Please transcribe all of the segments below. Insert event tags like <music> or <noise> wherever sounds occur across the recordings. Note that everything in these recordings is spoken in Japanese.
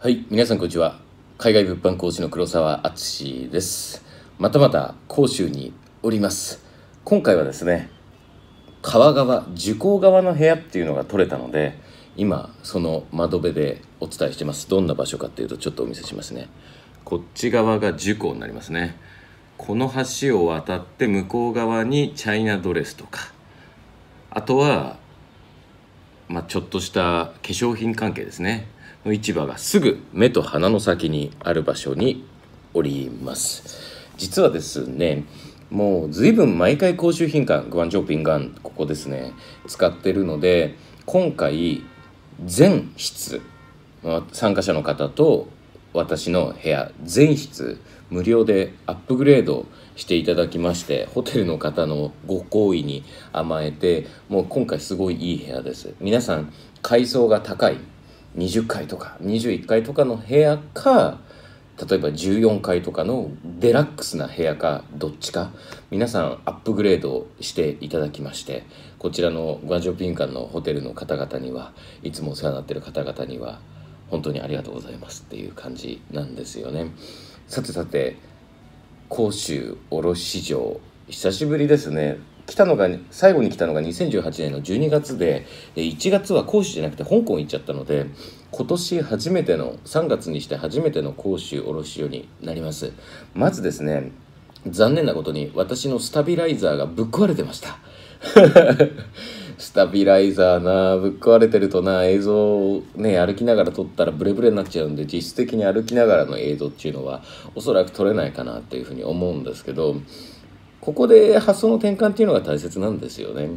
はい、皆さんこんにちは。海外物販講師の黒沢敦です。またまた甲州におります。今回はですね、川側、樹高側の部屋っていうのが取れたので、今その窓辺でお伝えしてます。どんな場所かっていうとちょっとお見せしますね。こっち側が樹高になりますね。この橋を渡って向こう側にチャイナドレスとか、あとはまあ、ちょっとした化粧品関係ですねの市場がすぐ目と鼻の先にある場所におります。実はですねもう随分毎回公衆品館グワンジョーピンガンここですね使ってるので今回全室参加者の方と私の部屋全室無料でアップグレードしていただきましてホテルの方のご好意に甘えてもう今回すごいいい部屋です。皆さん階層が高い。20階とか21階とかの部屋か例えば14階とかのデラックスな部屋かどっちか。皆さんアップグレードしていただきましてこちらのグアンジョピン館のホテルの方々にはいつもお世話になってる方々には本当にありがとうございますっていう感じなんですよね。さてさて甲州卸市場久しぶりですね。来たのが最後に来たのが2018年の12月で1月は甲州じゃなくて香港行っちゃったので今年初めての3月にして初めての甲州卸場になります。まずですね残念なことに私のスタビライザーがぶっ壊れてました。<laughs> スタビライザーなぶっ壊れてるとな映像をね歩きながら撮ったらブレブレになっちゃうんで実質的に歩きながらの映像っていうのはおそらく撮れないかなっていうふうに思うんですけどここで発想の転換っていうのが大切なんですよね。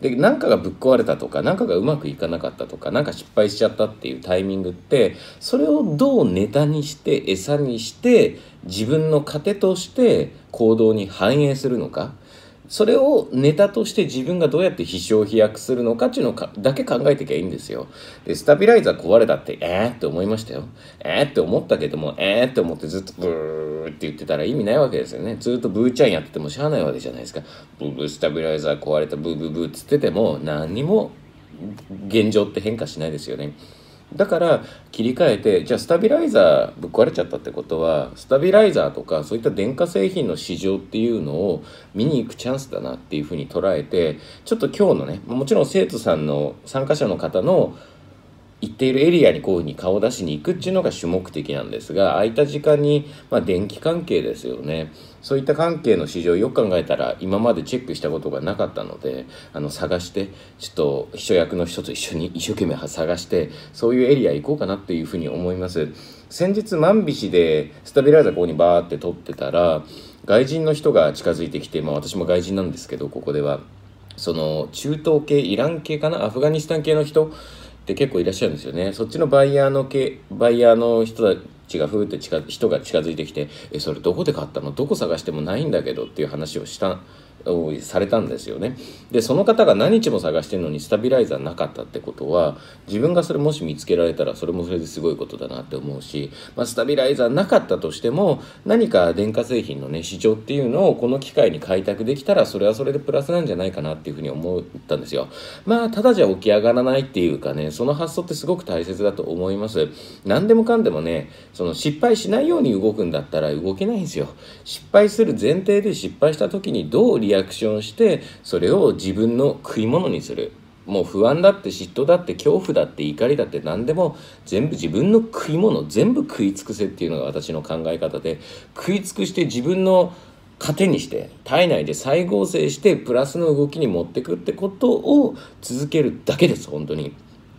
で何かがぶっ壊れたとか何かがうまくいかなかったとか何か失敗しちゃったっていうタイミングってそれをどうネタにして餌にして自分の糧として行動に反映するのかそれをネタとして自分がどうやって飛翔飛躍するのかっていうのかだけ考えていけばいいんですよ。で、スタビライザー壊れたって、えー？って思いましたよ。えー？って思ったけども、えー？って思ってずっとブーって言ってたら意味ないわけですよね。ずっとブーちゃんやっててもしゃあないわけじゃないですか。ブーブースタビライザー壊れたブーブーブーって言ってても何にも現状って変化しないですよね。だから切り替えてじゃあスタビライザーぶっ壊れちゃったってことはスタビライザーとかそういった電化製品の市場っていうのを見に行くチャンスだなっていうふうに捉えてちょっと今日のねもちろん生徒さんの参加者の方の行っているエリアにこういうふうに顔を出しに行くっていうのが主目的なんですが空いた時間に、まあ、電気関係ですよね。そういった関係の市場よく考えたら今までチェックしたことがなかったのであの探してちょっと秘書役の人と一緒に <laughs> 一生懸命探してそういうエリア行こうかなっていうふうに思います。先日万菱でスタビライザーここにバーって撮ってたら外人の人が近づいてきて、まあ、私も外人なんですけどここでは。その中東系イラン系かな？アフガニスタン系の人って結構いらっしゃるんですよね。そっちのバイヤーの系バイヤーの人血がふーって近人が近づいてきて「えそれどこで買ったの？どこ探してもないんだけど」っていう話をしたをされたんですよね。でその方が何日も探してるのにスタビライザーなかったってことは自分がそれもし見つけられたらそれもそれですごいことだなって思うし、まあ、スタビライザーなかったとしても何か電化製品のね市場っていうのをこの機会に開拓できたらそれはそれでプラスなんじゃないかなっていうふうに思ったんですよ。まあただじゃ起き上がらないっていうかねその発想ってすごく大切だと思います。何でもかんでもねその失敗しないように動くんだったら動けないんですよ。失敗する前提で失敗した時にどうリアクションしてそれを自分の食い物にするもう不安だって嫉妬だって恐怖だって怒りだって何でも全部自分の食い物全部食い尽くせっていうのが私の考え方で食い尽くして自分の糧にして体内で再合成してプラスの動きに持ってくってことを続けるだけです本当に。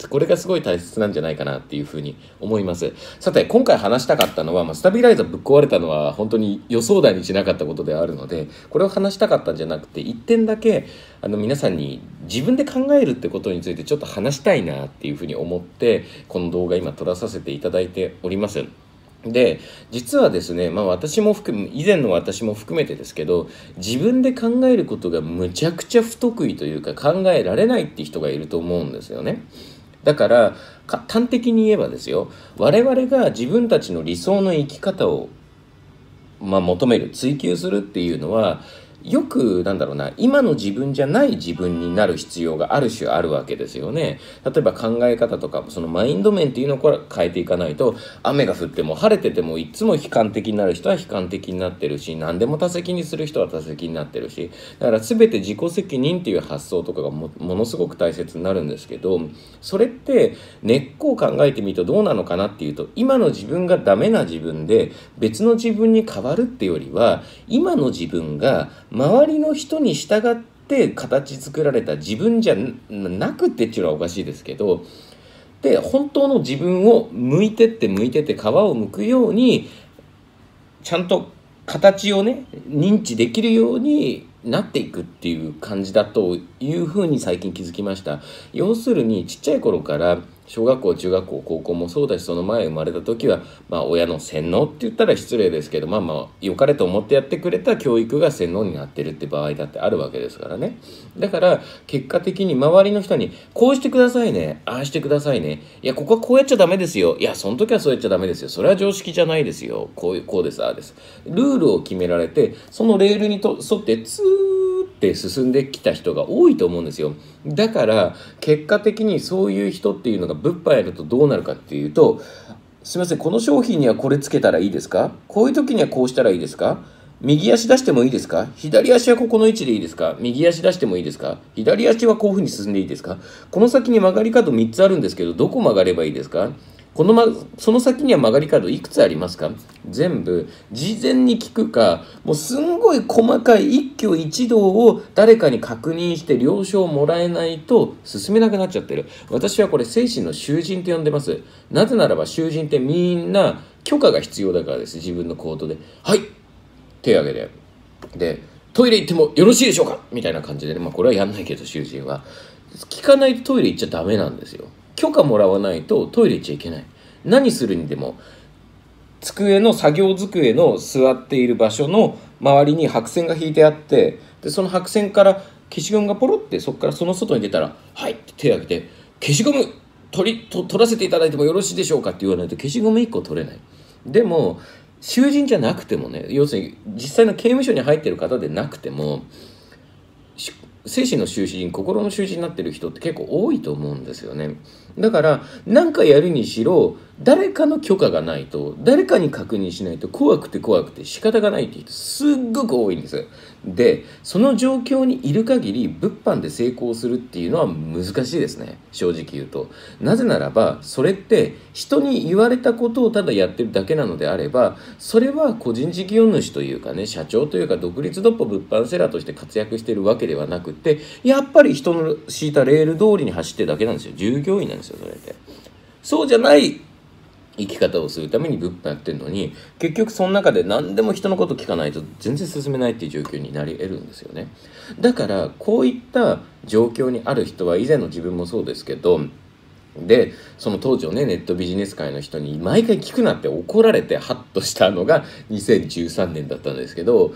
これがすごい大切なんじゃないかなっていうふうに思います。さて、今回話したかったのは、まあ、スタビライザーぶっ壊れたのは本当に予想だにしなかったことであるので、これを話したかったんじゃなくて、一点だけ、あの、皆さんに自分で考えるってことについてちょっと話したいなっていうふうに思って、この動画今撮らさせていただいております。で実はですね、まあ、私も含む以前の私も含めてですけど自分で考えることがむちゃくちゃ不得意というか考えられないって人がいると思うんですよね。だから端的に言えばですよ我々が自分たちの理想の生き方を、まあ、求める追求するっていうのはよくなんだろうな今の自分じゃない自分になる必要がある種あるわけですよね。例えば考え方とかそのマインド面っていうのをこれ変えていかないと雨が降っても晴れててもいつも悲観的になる人は悲観的になってるし何でも多責にする人は多責になってるし。だから全て自己責任っていう発想とかがものすごく大切になるんですけどそれって根っこを考えてみるとどうなのかなっていうと今の自分がダメな自分で別の自分に変わるってよりは今の自分が周りの人に従って形作られた自分じゃなくてっていうのはおかしいですけどで本当の自分を向いてって向いてって皮を剥くようにちゃんと形をね認知できるようになっていくっていう感じだというふうに最近気づきました。要するにちっちゃい頃から小学校中学校高校もそうだしその前生まれた時は、まあ、親の洗脳って言ったら失礼ですけどまあまあ良かれと思ってやってくれた教育が洗脳になってるって場合だってあるわけですからね。だから結果的に周りの人にこうしてくださいねああしてくださいねいやここはこうやっちゃダメですよいやその時はそうやっちゃダメですよそれは常識じゃないですよこういうこうですああです。ルールを決められてそのレールにと沿ってツーって進んできた人が多いと思うんですよ。だから結果的にそういう人っていうのが物販やるとどうなるかっていうとすみませんこの商品にはこれつけたらいいですか？こういう時にはこうしたらいいですか？右足出してもいいですか？左足はここの位置でいいですか？右足出してもいいですか？左足はこういうふうに進んでいいですか？この先に曲がり角3つあるんですけどどこ曲がればいいですか？この、ま、その先には曲がり角いくつありますか？全部事前に聞くかもうすんごい細かい一挙一動を誰かに確認して了承をもらえないと進めなくなっちゃってる。私はこれ精神の囚人と呼んでます。なぜならば囚人ってみんな許可が必要だからです。自分の行動で。はい手を挙げて。でトイレ行ってもよろしいでしょうか？みたいな感じで。ね、まあ、これはやんないけど囚人は。聞かないとトイレ行っちゃダメなんですよ。許可もらわないとトイレ行っちゃいけない何するにでも机の作業机の座っている場所の周りに白線が引いてあってでその白線から消しゴムがポロってそこからその外に出たら「はい」って手を挙げて「消しゴム取り取らせていただいてもよろしいでしょうか?」って言わないと消しゴム1個取れないでも囚人じゃなくてもね要するに実際の刑務所に入ってる方でなくても精神の囚人心の囚人になってる人って結構多いと思うんですよねだから何かやるにしろ誰かの許可がないと誰かに確認しないと怖くて怖くて仕方がないって人すっごく多いんですでその状況にいる限り物販で成功するっていうのは難しいですね。正直言うと。なぜならばそれって人に言われたことをただやってるだけなのであればそれは個人事業主というかね社長というか独立独歩物販セラーとして活躍してるわけではなくてやっぱり人の敷いたレール通りに走ってるだけなんですよ。従業員なんですよそれって。そうじゃない生き方をするために物販やってるのに結局その中で何でも人のこと聞かないと全然進めないっていう状況になり得るんですよね。だからこういった状況にある人は以前の自分もそうですけどでその当時のねネットビジネス界の人に毎回聞くなって怒られてハッとしたのが2013年だったんですけど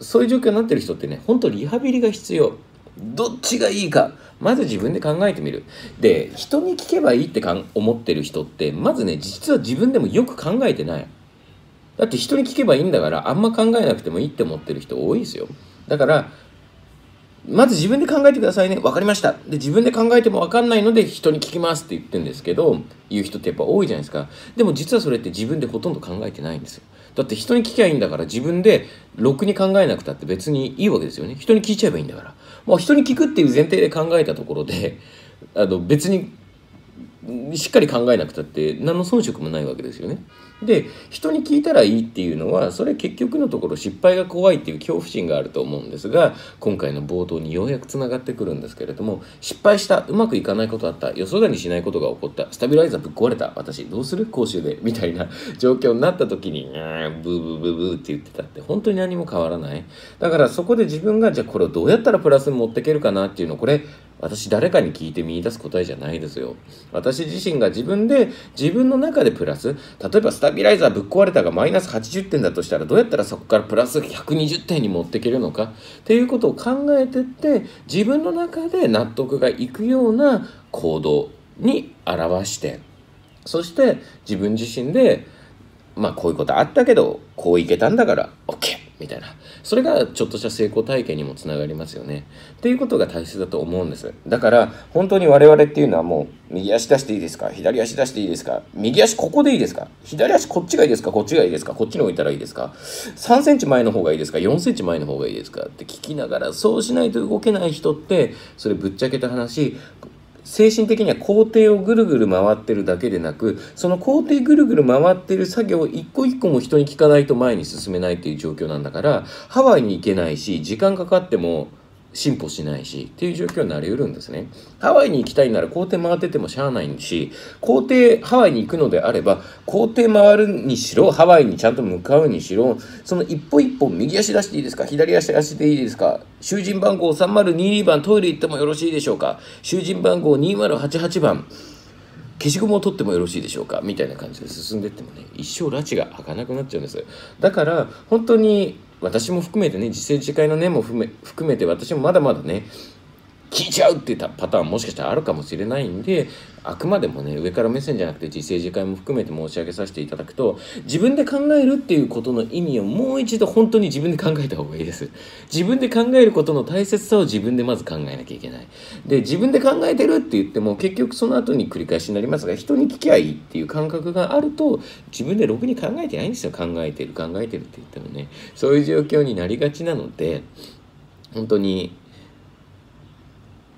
そういう状況になってる人ってね本当リハビリが必要。どっちがいいかまず自分で考えてみる。で人に聞けばいいってかん思ってる人ってまずね実は自分でもよく考えてない。だって人に聞けばいいんだからあんま考えなくてもいいって思ってる人多いですよ。だからまず自分で考えてくださいね。分かりました。で自分で考えても分かんないので人に聞きますって言ってるんですけど言う人ってやっぱ多いじゃないですか。でも実はそれって自分でほとんど考えてないんですよ。だって人に聞きゃいいんだから自分でろくに考えなくたって別にいいわけですよね。人に聞いちゃえばいいんだから。もう人に聞くっていう前提で考えたところであの別にしっかり考えなくたって何の遜色もないわけですよね。で人に聞いたらいいっていうのはそれ結局のところ失敗が怖いっていう恐怖心があると思うんですが今回の冒頭にようやくつながってくるんですけれども失敗したうまくいかないことあった予想だにしないことが起こったスタビライザーぶっ壊れた私どうする？講習でみたいな状況になった時に「うんブーブーブーブー」って言ってたって本当に何も変わらない。だからそこで自分がじゃあこれをどうやったらプラスに持っていけるかなっていうのこれ私誰かに聞いて見出す答えじゃないですよ。私自身が自分で自分の中でプラス例えばスタビライザーぶっ壊れたがマイナス80点だとしたらどうやったらそこからプラス120点に持っていけるのかっていうことを考えてって自分の中で納得がいくような行動に表してそして自分自身でまあこういうことあったけどこういけたんだからみたいな。それがちょっとした成功体験にもつながりますよね。っていうことが大切だと思うんです。だから本当に我々っていうのはもう右足出していいですか？左足出していいですか？右足ここでいいですか？左足こっちがいいですか？こっちがいいですか？こっちに置いたらいいですか？3センチ前の方がいいですか？4センチ前の方がいいですか？って聞きながらそうしないと動けない人ってそれぶっちゃけた話精神的には工程をぐるぐる回ってるだけでなくその工程ぐるぐる回ってる作業を一個一個も人に聞かないと前に進めないっていう状況なんだからハワイに行けないし時間かかっても進歩しないしっていう状況になりうるんですね。ハワイに行きたいなら工程回っててもしゃあないし工程ハワイに行くのであれば工程回るにしろハワイにちゃんと向かうにしろその一歩一歩右足出していいですか左足出していいですか囚人番号3022番トイレ行ってもよろしいでしょうか囚人番号2088番消しゴムを取ってもよろしいでしょうかみたいな感じで進んでってもね一生拉致が開かなくなっちゃうんですだから本当に私も含めてね自生自戒の念も含め含めて私もまだまだね聞いちゃうって言ったパターンもしかしたらあるかもしれないんであくまでもね上から目線じゃなくて実践次会も含めて申し上げさせていただくと自分で考えるっていうことの意味をもう一度本当に自分で考えた方がいいです。自分で考えることの大切さを自分でまず考えなきゃいけない。で自分で考えてるって言っても結局その後に繰り返しになりますが人に聞きゃいいっていう感覚があると自分でろくに考えてないんですよ。考えてる考えてるって言ってもね。そういう状況になりがちなので本当に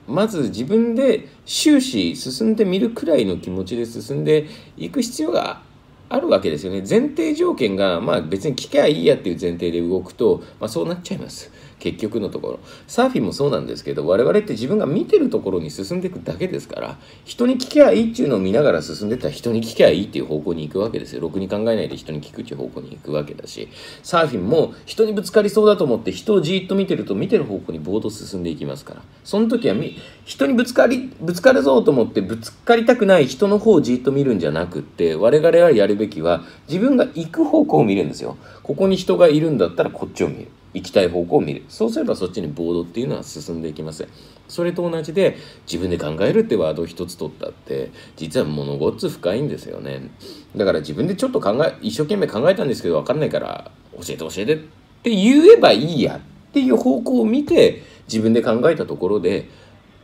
まず自分で終始進んでみるくらいの気持ちで進んでいく必要があるわけですよね。前提条件がまあ別に聞けばいいやっていう前提で動くと、まあ、そうなっちゃいます。結局のところ。サーフィンもそうなんですけど我々って自分が見てるところに進んでいくだけですから人に聞けばいいっていうのを見ながら進んでったら人に聞けばいいっていう方向に行くわけですよ。ろくに考えないで人に聞くっていう方向に行くわけだしサーフィンも人にぶつかりそうだと思って人をじーっと見てると見てる方向にボード進んでいきますから。その時は人にぶつかりぶつかるぞと思ってぶつかりたくない人の方をじーっと見るんじゃなくって我々はやるべきは自分が行く方向を見るんですよ。ここに人がいるんだったらこっちを見る。行きたい方向を見る。そうすればそっちにボードっていうのは進んでいきます。それと同じで自分で考えるってワードを一つ取ったって実は物ごっつ深いんですよね。だから自分でちょっと考え一生懸命考えたんですけど分かんないから教えて教えてって言えばいいやっていう方向を見て自分で考えたところで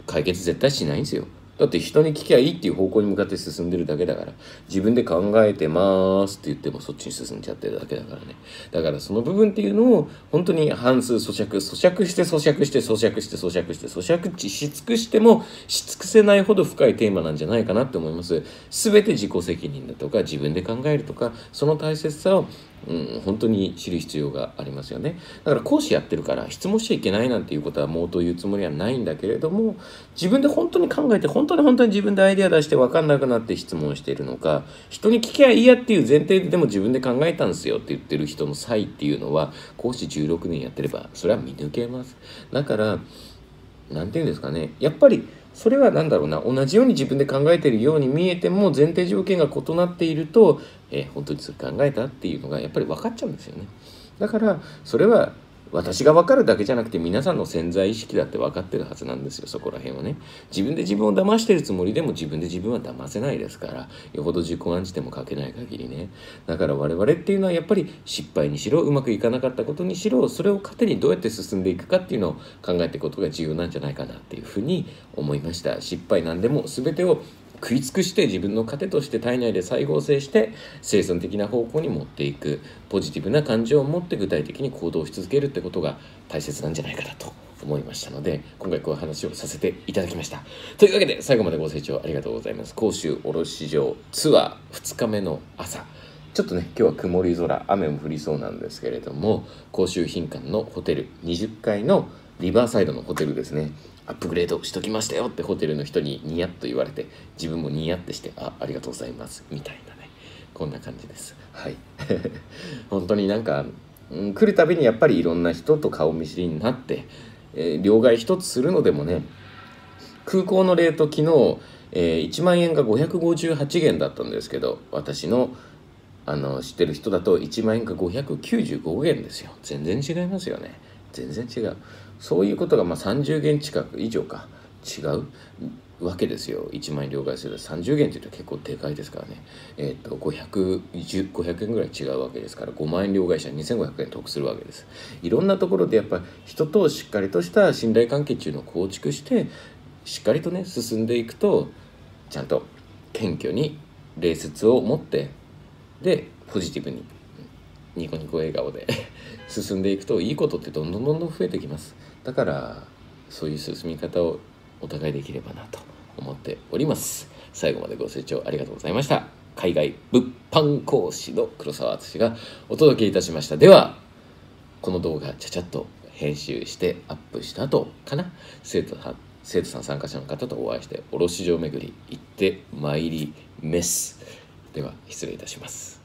解決絶対しないんですよ。だって人に聞きゃいいっていう方向に向かって進んでるだけだから自分で考えてますって言ってもそっちに進んじゃってるだけだからね。だからその部分っていうのを本当に半数咀嚼咀嚼して咀嚼して咀嚼して咀嚼して咀嚼し尽くしてもし尽くせないほど深いテーマなんじゃないかなって思います。全て自己責任だとか自分で考えるとかその大切さをうん、本当に知る必要がありますよね。だから講師やってるから質問しちゃいけないなんていうことはもうというつもりはないんだけれども自分で本当に考えて本当に本当に自分でアイデア出して分かんなくなって質問しているのか人に聞きゃいいやっていう前提ででも自分で考えたんですよって言ってる人の差異っていうのは講師16年やってればそれは見抜けます。だから何て言うんですかねやっぱりそれは何だろうな同じように自分で考えてるように見えても前提条件が異なっていると、えー、本当にそれ考えたっていうのがやっぱり分かっちゃうんですよね。だからそれは私が分かるだけじゃなくて皆さんの潜在意識だって分かってるはずなんですよ。そこら辺はね。自分で自分を騙してるつもりでも自分で自分は騙せないですから。よほど自己暗示でも書けない限りね。だから我々っていうのはやっぱり失敗にしろうまくいかなかったことにしろそれを糧にどうやって進んでいくかっていうのを考えていくことが重要なんじゃないかなっていうふうに思いました。失敗なんでも全てを食い尽くして自分の糧として体内で再合成して生産的な方向に持っていくポジティブな感情を持って具体的に行動し続けるってことが大切なんじゃないかなと思いましたので今回こういう話をさせていただきました。というわけで最後までご清聴ありがとうございます。甲州卸場ツアー2日目の朝。ちょっとね今日は曇り空雨も降りそうなんですけれども甲州賓館のホテル20階のリバーサイドのホテルですね。アップグレードしときましたよってホテルの人にニヤッと言われて自分もニヤッとしてあありがとうございますみたいなね。こんな感じです。はい。<laughs> 本当になんか、うん、来るたびにやっぱりいろんな人と顔見知りになって、えー、両替一つするのでもね空港のレート昨日、えー、1万円が558元だったんですけど私のあの知ってる人だと1万円が595元ですよ。全然違いますよね。全然違う。そういうことがまあ30元近く以上か。違うわけですよ。1万円両替する。と30元って言うと結構でかいですからね。えっ、と 500, 500円ぐらい違うわけですから。5万円両替者2500円得するわけです。いろんなところでやっぱ人としっかりとした信頼関係っていうのを構築してしっかりとね進んでいくとちゃんと謙虚に礼節を持ってでポジティブにニコニコ笑顔で <laughs> 進んでいくといいことってどんどんどんどん増えてきます。だからそういう進み方をお互いできればなと思っております。最後までご清聴ありがとうございました。海外物販講師の黒沢敦がお届けいたしました。ではこの動画ちゃちゃっと編集してアップした後かな。生徒さん生徒さん参加者の方とお会いして卸場巡り行ってまいります。では失礼いたします。